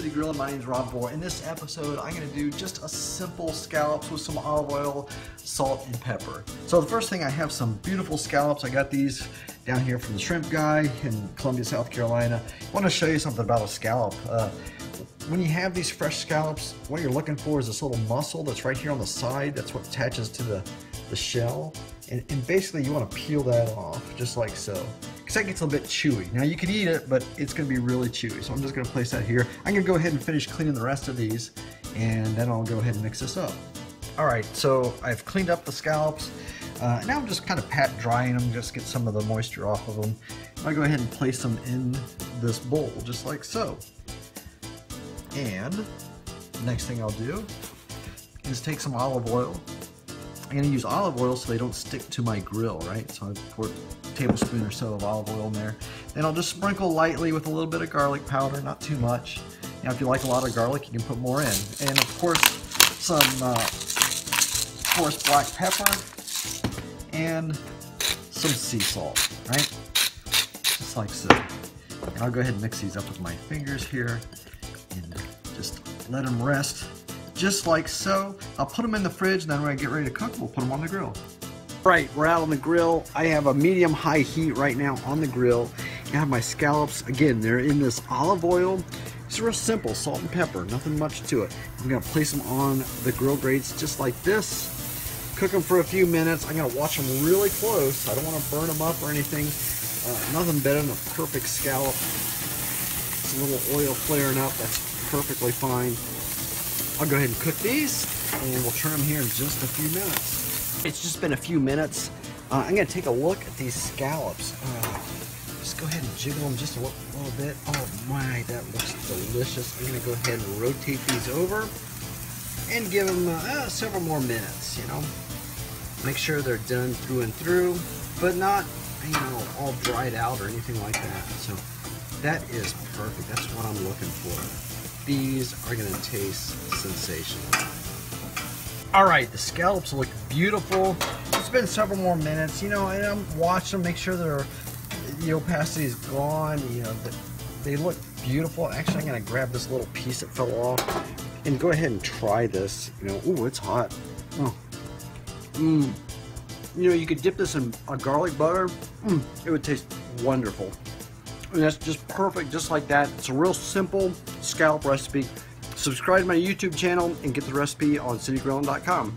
City Grill. My name is Rob Bohr. In this episode, I'm going to do just a simple scallops with some olive oil, salt, and pepper. So the first thing, I have some beautiful scallops. I got these down here from the shrimp guy in Columbia, South Carolina. I want to show you something about a scallop. Uh, when you have these fresh scallops, what you're looking for is this little muscle that's right here on the side. That's what attaches to the, the shell. And, and basically you want to peel that off, just like so. Because that gets a little bit chewy. Now you can eat it, but it's to be really chewy. So I'm just to place that here. I'm to go ahead and finish cleaning the rest of these. And then I'll go ahead and mix this up. Alright, so I've cleaned up the scallops. Uh, now I'm just kind of pat drying them, just get some of the moisture off of them. I'll go ahead and place them in this bowl, just like so. And next thing I'll do is take some olive oil. I'm to use olive oil so they don't stick to my grill, right? So I pour a tablespoon or so of olive oil in there. Then I'll just sprinkle lightly with a little bit of garlic powder, not too much. Now if you like a lot of garlic, you can put more in. And of course, some uh, coarse black pepper and some sea salt, right? Just like so. And I'll go ahead and mix these up with my fingers here and just let them rest just like so. I'll put them in the fridge and then when I get ready to cook, we'll put them on the grill. Right, we're out on the grill. I have a medium high heat right now on the grill. I have my scallops, again, they're in this olive oil. It's real simple, salt and pepper, nothing much to it. I'm gonna place them on the grill grates just like this. Cook them for a few minutes. I'm gonna watch them really close. I don't wanna burn them up or anything. Uh, nothing better than a perfect scallop. It's a little oil flaring up, that's perfectly fine. I'll go ahead and cook these and we'll turn them here in just a few minutes. It's just been a few minutes. Uh, I'm gonna take a look at these scallops. Uh, just go ahead and jiggle them just a little, bit. Oh my, that looks delicious. I'm gonna go ahead and rotate these over and give them uh, several more minutes, you know. Make sure they're done through and through, but not, you know, all dried out or anything like that. So that is perfect. That's what I'm looking for. These are gonna taste sensational. All right, the scallops look beautiful. It's been several more minutes, you know, and I'm watching them, make sure their the opacity is gone. You know, they look beautiful. Actually, I'm gonna grab this little piece that fell off and go ahead and try this. You know, ooh, it's hot. Oh, mmm. You know, you could dip this in a garlic butter. Mmm, it would taste wonderful. And that's just perfect, just like that. It's a real simple scallop recipe. Subscribe to my YouTube channel and get the recipe on citygrilln.com.